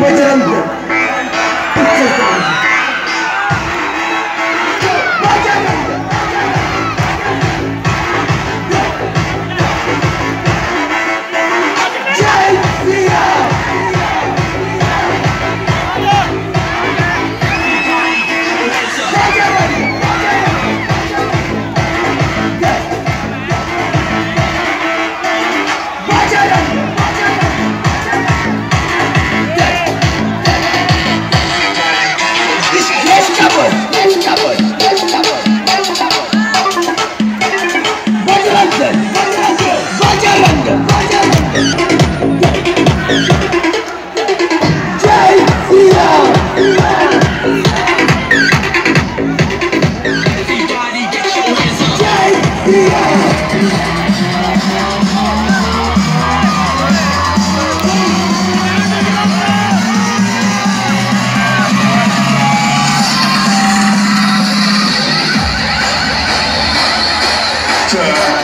Bajrang Jai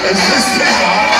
It's just